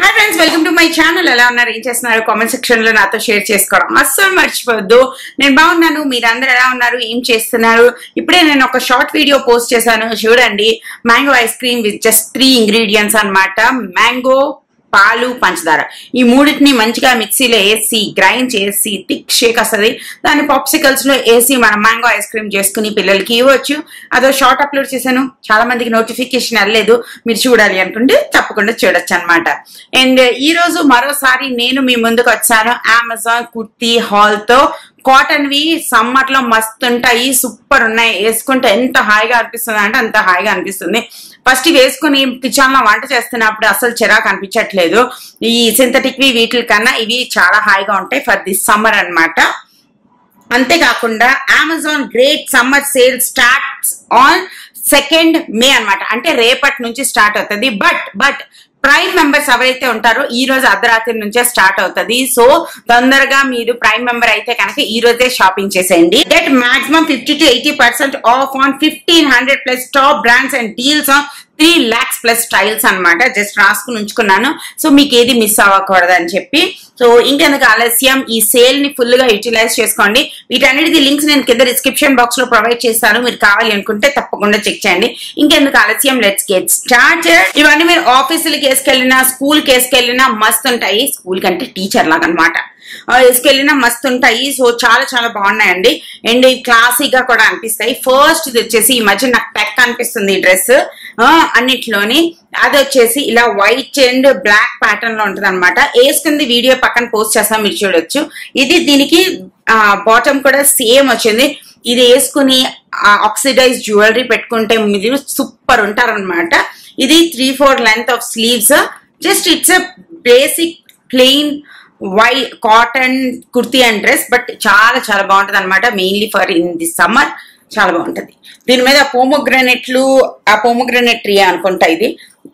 Hi friends welcome to my channel ఎలా ఉన్నారు? ఏం చేస్తున్నారు? కామెంట్ సెక్షన్లో నాతో షేర్ చేసుకోవడం అస్సలు మర్చిపోవద్దు. నేను బాగున్నాను. మీరందరూ ఎలా ఉన్నారు? ఏం చేస్తున్నారు? ఇప్పుడే నేను ఒక షార్ట్ వీడియో పోస్ట్ చేశాను. చూడండి. Mango ice cream with just three ingredients అన్నమాట. మ్యాంగో పాలు పంచదార. ఈ మూడింటిని మంచిగా మిక్సీలో వేసి గ్రైండ్ చేసి థిక్ షేక్ వస్తుంది. దాన్ని పాప్సికల్స్లో వేసి మనం మ్యాంగో ఐస్ క్రీమ్ చేసుకుని పిల్లలకి ఇవ్వచ్చు. అదో షార్ట్ అప్లోడ్ చేశాను. చాలా మందికి నోటిఫికేషన్ వెళ్ళలేదు. మీరు చూడాలి అనుకుంటే తప్పకుండా చూడొచ్చు అనమాట అండ్ ఈ రోజు మరోసారి నేను మీ ముందుకు వచ్చాను. అమెజాన్ కుర్తీ హాల్తో. కాటన్ వి సమ్మర్లో మస్తు ఉంటాయి. సూపర్ ఉన్నాయి. వేసుకుంటే ఎంత హాయిగా అనిపిస్తుంది అంటే అంత హాయిగా అనిపిస్తుంది. ఫస్ట్ వేసుకుని కిచెన్లో వంట చేస్తున్నప్పుడు అసలు చిరాకు అనిపించట్లేదు. ఈ సింథటిక్ వి వీటి కన్నా ఇవి చాలా హాయిగా ఉంటాయి ఫర్ దిస్ సమ్మర్ అన్నమాట. అంతేకాకుండా Amazon great summer sale starts on second May అన్నమాట. అంటే రేపటి నుంచి స్టార్ట్ అవుతుంది. బట్ బట్ ప్రైమ్ మెంబర్స్ ఎవరైతే ఉంటారో ఈ రోజు అర్ధరాత్రి నుంచే స్టార్ట్ అవుతుంది. సో తొందరగా మీరు ప్రైమ్ మెంబర్ అయితే కనుక ఈ రోజే షాపింగ్ చేసేయండి. Get maximum fifty to eighty percent off on fifteen hundred plus top brands and deals on three lakhs plus styles అన్నమాట. జస్ట్ రాసుకుని ఉంచుకున్నాను. సో మీకు ఏది మిస్ అవ్వకూడదు అని చెప్పి. సో ఇంకెందుకు ఆలస్యం? ఈ సేల్ని ఫుల్గా యూటిలైజ్ చేసుకోండి. వీటన్నిటి లింక్స్ నేను కింద డిస్క్రిప్షన్ బాక్స్లో ప్రొవైడ్ చేస్తాను. మీరు కావాలి అనుకుంటే తప్పకుండా చెక్ చేయండి. ఇంకెందుకు ఆలస్యం? లెట్స్ గెట్ స్టార్ట్ ఇవన్నీ మీరు ఆఫీసులకి వేసుకెళ్ళినా స్కూల్కి వేసుకెళ్ళినా మస్తు ఉంటాయి. స్కూల్ కంటే టీచర్ లాగా అనమాట వేసుకెళ్ళినా మస్తు ఉంటాయి. సో చాలా చాలా బాగున్నాయండి. అండ్ క్లాసీగా కూడా అనిపిస్తాయి. ఫస్ట్ ఇది వచ్చేసి ఈ మధ్య నాకు టెక్ అనిపిస్తుంది ఈ డ్రెస్ అన్నిట్లోని. అది వచ్చేసి ఇలా వైట్ అండ్ బ్లాక్ ప్యాటర్న్లో ఉంటుంది అనమాట వేసుకుంది వీడియో పక్కన పోస్ట్ చేస్తాం మీరు చూడొచ్చు. ఇది దీనికి బాటమ్ కూడా సేమ్ వచ్చింది. ఇది వేసుకుని ఆక్సిడైజ్ జ్యువెలరీ పెట్టుకుంటే మీరు సూపర్ ఉంటారనమాట ఇది three four length of sleeves just it's a basic plain why cotton kurti and dress but చాలా చాలా బాగుంటది అనమాట mainly for in the summer చాలా బాగుంటది. దీని మీద పోమోగ్రానెట్లు ఆ పోమోగ్రానెట్ ట్రీ అనుకుంటా ఇది.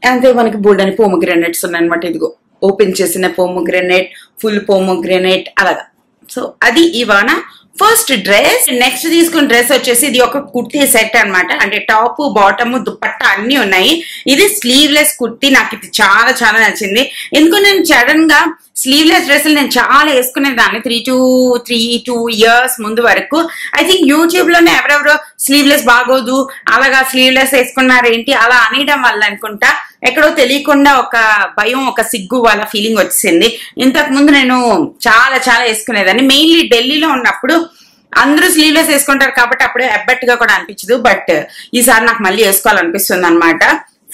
అంతే మనకి బోల్డ్ అని పోమోగ్రానెట్స్ ఉన్నాయన్నమాట. ఇదిగో ఓపెన్ చేసిన పోమోగ్రానెట్ ఫుల్ పోమోగ్రానెట్ అలాగా. సో అది ఇవాన ఫస్ట్ డ్రెస్ నెక్స్ట్ తీసుకున్న డ్రెస్ వచ్చేసి ఇది ఒక కుర్తీ సెట్ అనమాట అంటే టాప్ బాటమ్ దుప్పట్ట అన్ని ఉన్నాయి. ఇది స్లీవ్లెస్ కుర్తీ. నాకు ఇది చాలా చాలా నచ్చింది. ఎందుకు నేను సడన్గా స్లీవ్లెస్ డ్రెస్సులు నేను చాలా వేసుకునేదాన్ని three two three two years ముందు వరకు. ఐ థింక్ యూట్యూబ్లోనే ఎవరెవరో స్లీవ్లెస్ బాగోదు అలాగా స్లీవ్లెస్ వేసుకున్నారు ఏంటి అలా అనేయడం వల్ల అనుకుంటా. ఎక్కడో తెలియకుండా ఒక భయం ఒక సిగ్గు వాళ్ళ ఫీలింగ్ వచ్చింది. ఇంతకు ముందు నేను చాలా చాలా వేసుకునేదాన్ని. మెయిన్లీ ఢిల్లీలో ఉన్నప్పుడు అందరూ స్లీవ్లెస్ వేసుకుంటారు కాబట్టి అప్పుడే ఎబ్బట్టుగా కూడా అనిపించదు. బట్ ఈసారి నాకు మళ్ళీ వేసుకోవాలనిపిస్తుంది అనమాట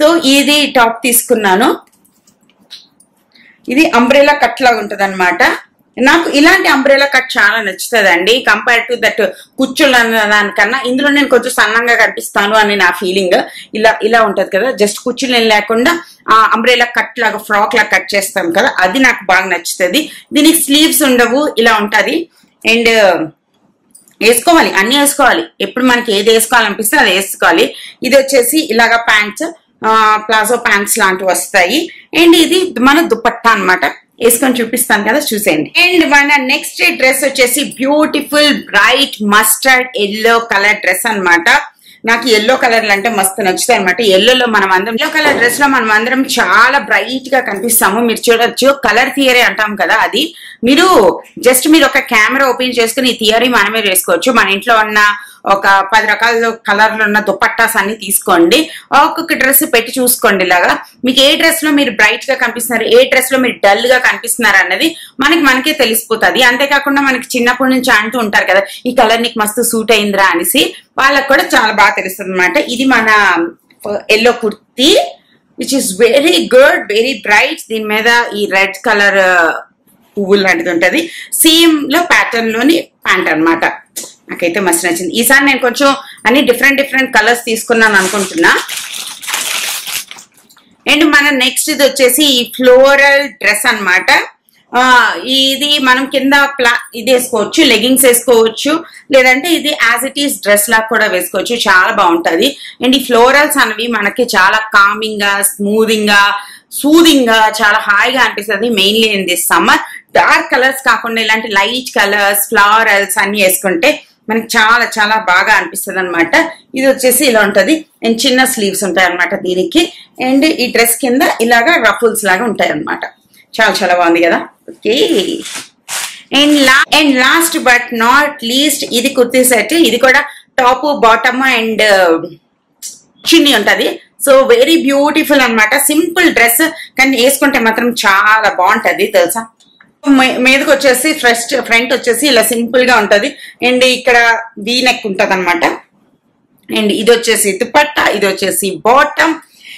సో ఇది టాప్ తీసుకున్నాను. ఇది అంబ్రెలా కట్ లాగా ఉంటుంది అనమాట నాకు ఇలాంటి అంబ్రెలా కట్ చాలా నచ్చుతుందండి. కంపేర్ టు దట్ కూర్చున్న దానికన్నా ఇందులో నేను కొంచెం సన్నంగా కనిపిస్తాను అని నా ఫీలింగ్ ఇలా ఇలా ఉంటది కదా. జస్ట్ కుచ్చులు లేకుండా ఆ అంబ్రెలా కట్ లాగా ఫ్రాక్ లాగా కట్ చేస్తాం కదా. అది నాకు బాగా నచ్చుతుంది. దీనికి స్లీవ్స్ ఉండవు. ఇలా ఉంటది. అండ్ వేసుకోవాలి. అన్ని వేసుకోవాలి. ఎప్పుడు మనకి ఏది వేసుకోవాలనిపిస్తే అది వేసుకోవాలి. ఇది వచ్చేసి ఇలాగా ప్యాంట్స్ ప్లాజో ప్యాంట్స్ లాంటివి వస్తాయి. అండ్ ఇది మన దుపట్టా అనమాట వేసుకొని చూపిస్తాను కదా చూసేయండి. అండ్ మన నెక్స్ట్ డ్రెస్ వచ్చేసి beautiful bright mustard yellow colour dress అనమాట నాకు ఎల్లో కలర్లు అంటే మస్తు నచ్చుతాయి అనమాట ఎల్లోలో మనం అందరం ఎల్లో కలర్ డ్రెస్లో మనం అందరం చాలా బ్రైట్గా కనిపిస్తాము. మీరు చూడొచ్చు కలర్ థియరీ అంటాం కదా అది. మీరు జస్ట్ మీరు ఒక కెమెరా ఓపెన్ చేసుకుని ఈ థియరీ మనమే వేసుకోవచ్చు. మన ఇంట్లో ఉన్న ఒక పది రకాల కలర్లు ఉన్న దుపట్టాస్ అన్ని తీసుకోండి. ఒక్కొక్క డ్రెస్ పెట్టి చూసుకోండి ఇలాగా. మీకు ఏ డ్రెస్లో మీరు బ్రైట్గా కనిపిస్తున్నారు ఏ డ్రెస్లో మీరు డల్గా కనిపిస్తున్నారు అన్నది మనకి మనకే తెలిసిపోతుంది. అంతేకాకుండా మనకి చిన్నప్పటి నుంచి అంటూ ఉంటారు కదా ఈ కలర్ నీకు మస్తు సూట్ అయిందిరా అనేసి వాళ్ళకి కూడా చాలా బాగా తెలుస్తుంది అనమాట ఇది మన yellow kurti which is very good very bright దీని మీద ఈ రెడ్ కలర్ పువ్వులు లాంటిది ఉంటుంది. సేమ్లో ప్యాటర్న్లోని ప్యాంట్ అనమాట నాకైతే మస్తు నచ్చింది. ఈసారి నేను కొంచెం అన్ని డిఫరెంట్ డిఫరెంట్ కలర్స్ తీసుకున్నాను అనుకుంటున్నా. అండ్ మన నెక్స్ట్ ఇది వచ్చేసి ఈ ఫ్లోరల్ డ్రెస్ అనమాట ఇది మనం కింద ప్లా ఇది వేసుకోవచ్చు లెగింగ్స్ వేసుకోవచ్చు లేదంటే ఇది యాజ్ ఇట్ ఈస్ డ్రెస్ లాగా కూడా వేసుకోవచ్చు చాలా బాగుంటది. అండ్ ఈ ఫ్లోరల్స్ అనేవి మనకి చాలా కామింగ్గా స్మూదింగ్గా సూదింగ్గా చాలా హాయిగా అనిపిస్తుంది mainly in this summer. Dark colours కాకుండా ఇలాంటి లైట్ కలర్స్ ఫ్లవరల్స్ అన్ని వేసుకుంటే మనకి చాలా చాలా బాగా అనిపిస్తుంది అనమాట ఇది వచ్చేసి ఇలా ఉంటది. అండ్ చిన్న స్లీవ్స్ ఉంటాయి అనమాట దీనికి. అండ్ ఈ డ్రెస్ కింద ఇలాగా రఫుల్స్ లాగా ఉంటాయి అనమాట చాలా చాలా బాగుంది కదా? Okay and law and last but not least ఇది కుర్తీ సెట్ ఇది కూడా టాప్ బాటమ్ అండ్ చిన్ని ఉంటది. సో వెరీ బ్యూటిఫుల్ అన్నమాట. సింపుల్ డ్రెస్ కానీ వేసుకుంటే మాత్రం చాలా బాగుంటది తెలుసా? మీదకి వచ్చేసి ఫ్రెస్ట్ ఫ్రంట్ వచ్చేసి ఇలా సింపుల్గా ఉంటది. అండ్ ఇక్కడ వీ నెక్ ఉంటది అనమాట అండ్ ఇది వచ్చేసి దుపట్టా ఇది వచ్చేసి బాటమ్.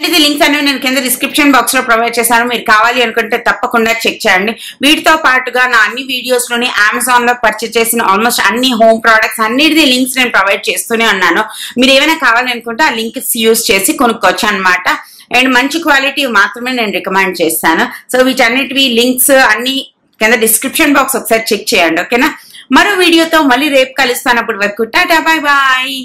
ఇది లింక్స్ అనేవి నేను కింద డిస్క్రిప్షన్ బాక్స్లో ప్రొవైడ్ చేశాను. మీరు కావాలి అనుకుంటే తప్పకుండా చెక్ చేయండి. వీటితో పాటుగా నా అన్ని వీడియోస్లోని అమెజాన్లో పర్చేస్ చేసిన ఆల్మోస్ట్ అన్ని హోమ్ ప్రోడక్ట్స్ అన్నిటిది లింక్స్ నేను ప్రొవైడ్ చేస్తూనే ఉన్నాను. మీరు ఏమైనా కావాలనుకుంటే ఆ లింక్స్ యూస్ చేసి కొనుక్కోవచ్చు అనమాట అండ్ మంచి క్వాలిటీ మాత్రమే నేను రికమెండ్ చేస్తాను. సో వీటన్నిటివి లింక్స్ అన్ని కింద డిస్క్రిప్షన్ బాక్స్ ఒకసారి చెక్ చేయండి ఓకేనా మరో వీడియోతో మళ్ళీ రేపు కలుస్తాను. అప్పటి వరకు టాటా బాయ్ బాయ్